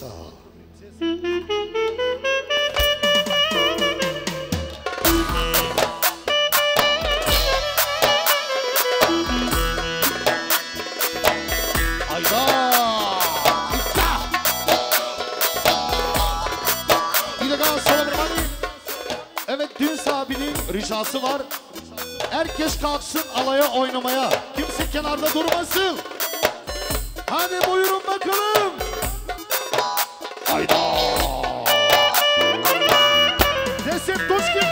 Sağ ol. ricası var. Herkes kalksın alaya oynamaya. Kimse kenarda durmasın. Hadi buyurun bakalım. Hayda! Recep Toşkin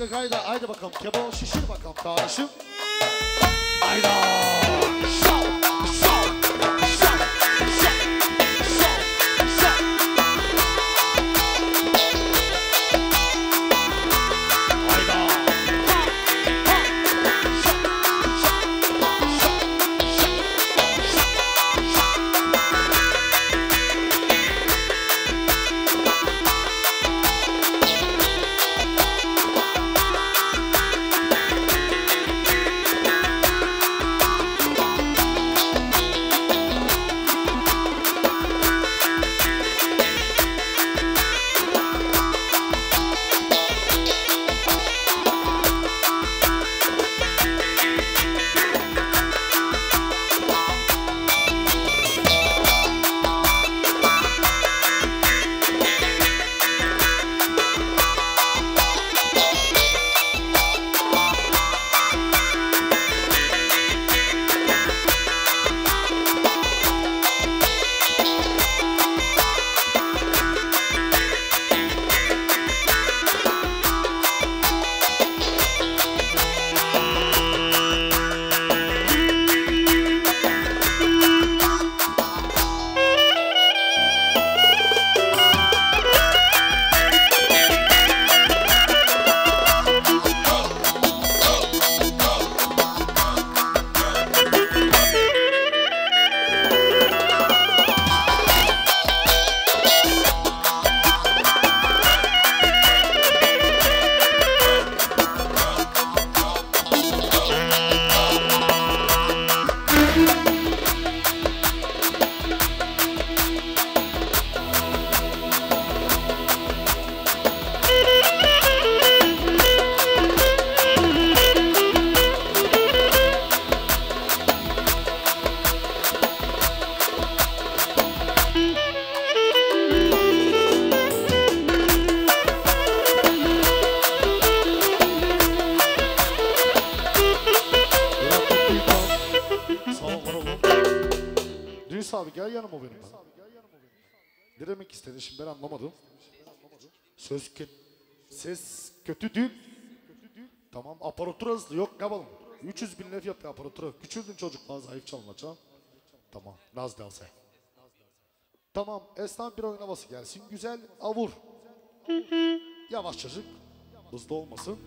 Tekrar haydi, haydi bakalım. Kebabı şişir bakalım kardeşim. Hayda. Şov. Ben anlamadım. Söz kötü. Ses kötü değil. Tamam aparatura hızlı yok ne yapalım. 300 bin lira yapıyor aparatura. Küçüldün çocuk fazla zayıf çalmaca. Tamam naz dalsa. Tamam esnaf bir oynaması gelsin. Güzel avur. Yavaş çocuk. Hızlı olmasın.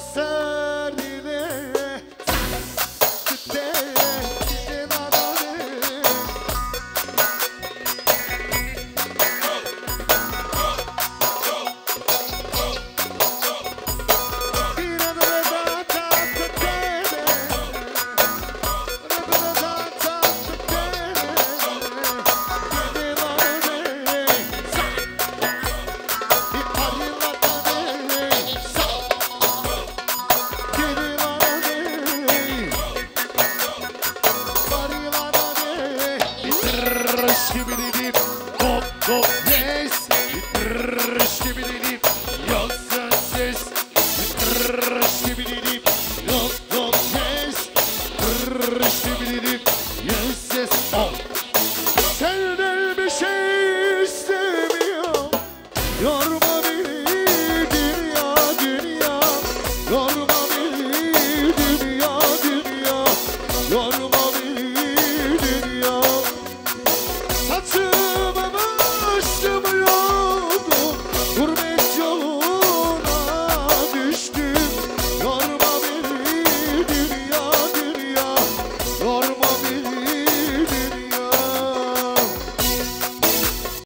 serdi